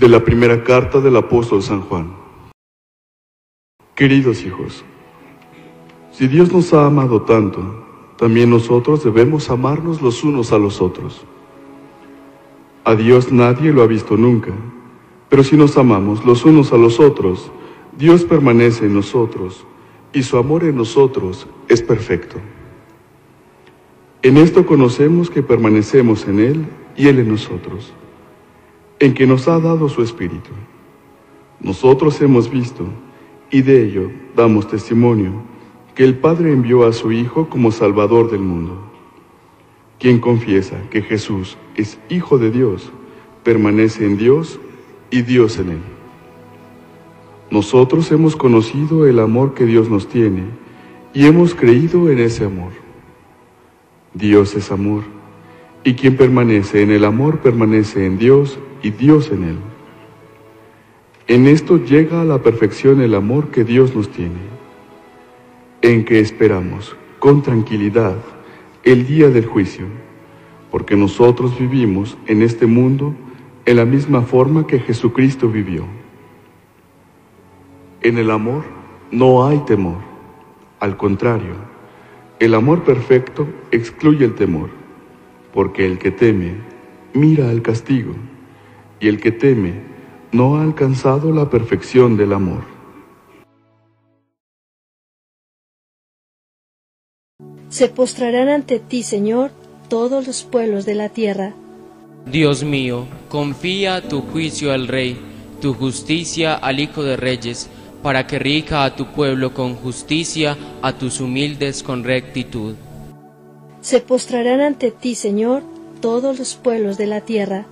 De la primera carta del apóstol San Juan. Queridos hijos, si Dios nos ha amado tanto, también nosotros debemos amarnos los unos a los otros. A Dios nadie lo ha visto nunca, pero si nos amamos los unos a los otros, Dios permanece en nosotros y su amor en nosotros es perfecto. En esto conocemos que permanecemos en Él y Él en nosotros en que nos ha dado su Espíritu. Nosotros hemos visto, y de ello damos testimonio, que el Padre envió a su Hijo como Salvador del mundo. Quien confiesa que Jesús es Hijo de Dios, permanece en Dios y Dios en él. Nosotros hemos conocido el amor que Dios nos tiene y hemos creído en ese amor. Dios es amor, y quien permanece en el amor permanece en Dios y Dios en él. En esto llega a la perfección el amor que Dios nos tiene, en que esperamos con tranquilidad el día del juicio, porque nosotros vivimos en este mundo en la misma forma que Jesucristo vivió. En el amor no hay temor, al contrario, el amor perfecto excluye el temor, porque el que teme mira al castigo y el que teme no ha alcanzado la perfección del amor. Se postrarán ante ti, Señor, todos los pueblos de la tierra. Dios mío, confía tu juicio al Rey, tu justicia al Hijo de Reyes, para que rica a tu pueblo con justicia, a tus humildes con rectitud. Se postrarán ante ti, Señor, todos los pueblos de la tierra.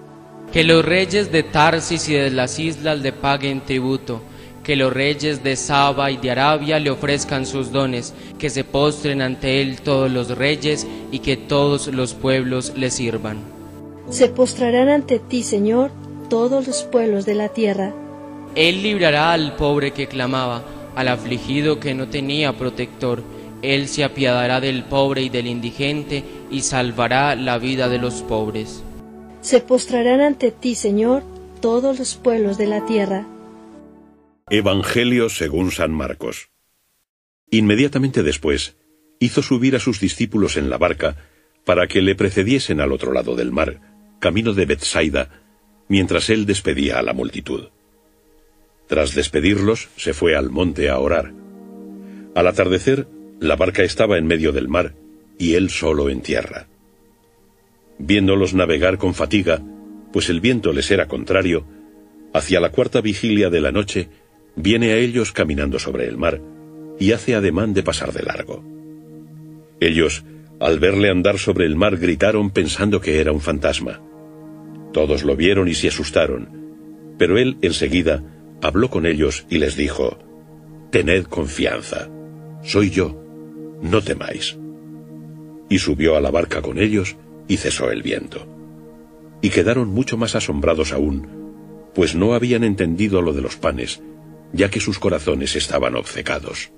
Que los reyes de Tarsis y de las islas le paguen tributo, que los reyes de Saba y de Arabia le ofrezcan sus dones, que se postren ante él todos los reyes y que todos los pueblos le sirvan. Se postrarán ante ti, Señor, todos los pueblos de la tierra. Él librará al pobre que clamaba, al afligido que no tenía protector. Él se apiadará del pobre y del indigente y salvará la vida de los pobres. Se postrarán ante ti, Señor, todos los pueblos de la tierra. Evangelio según San Marcos. Inmediatamente después, hizo subir a sus discípulos en la barca para que le precediesen al otro lado del mar, camino de Bethsaida, mientras él despedía a la multitud. Tras despedirlos, se fue al monte a orar. Al atardecer, la barca estaba en medio del mar y él solo en tierra. Viéndolos navegar con fatiga, pues el viento les era contrario, hacia la cuarta vigilia de la noche, viene a ellos caminando sobre el mar, y hace ademán de pasar de largo. Ellos, al verle andar sobre el mar, gritaron pensando que era un fantasma. Todos lo vieron y se asustaron, pero él enseguida habló con ellos y les dijo, Tened confianza, soy yo, no temáis. Y subió a la barca con ellos, y cesó el viento. Y quedaron mucho más asombrados aún, pues no habían entendido lo de los panes, ya que sus corazones estaban obcecados.